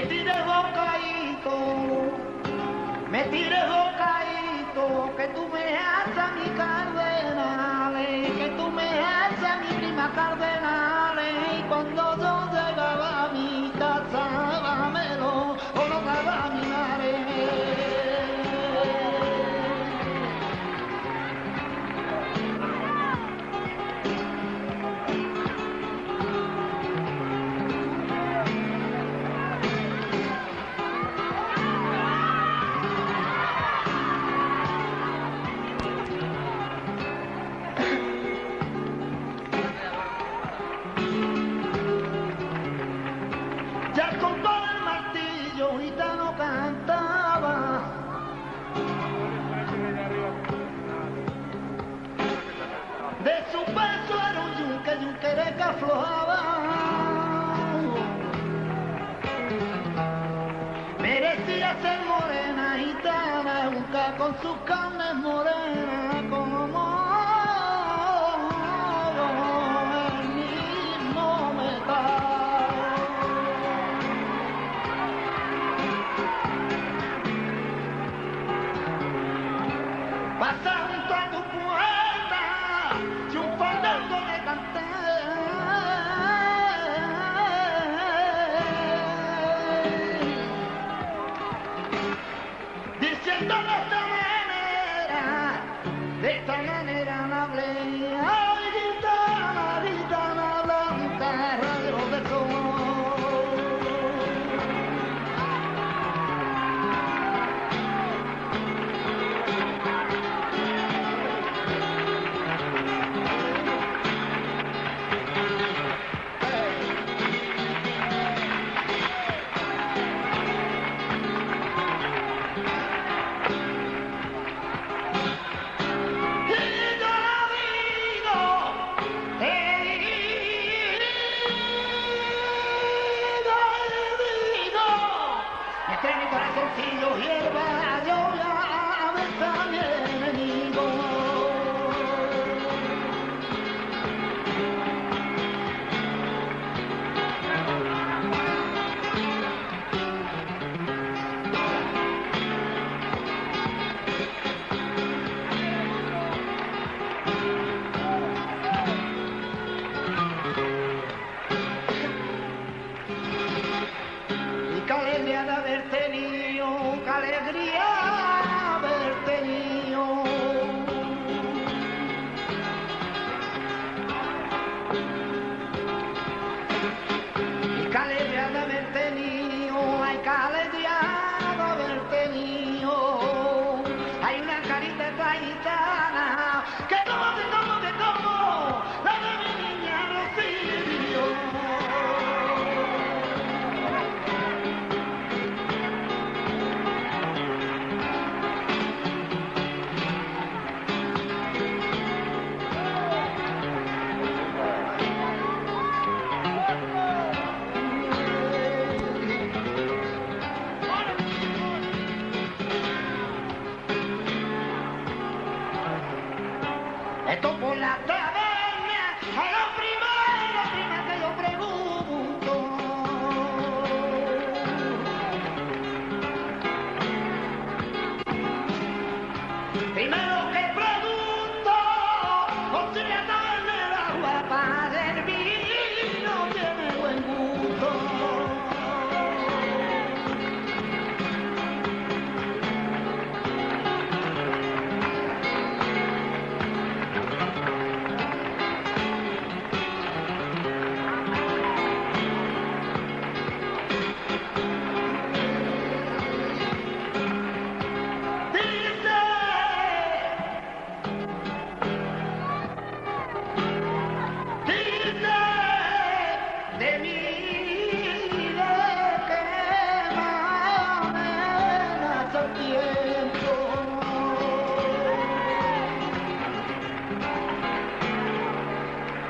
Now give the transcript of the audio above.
me tires bocadito, me tires bocadito, que tú me morena gitana, busca con sus carnes morenas. Con... de esta manera amable. Nunca le me ha de haber tenido, qué alegría haber tenido. Y qué alegría de haber tenido, ay, qué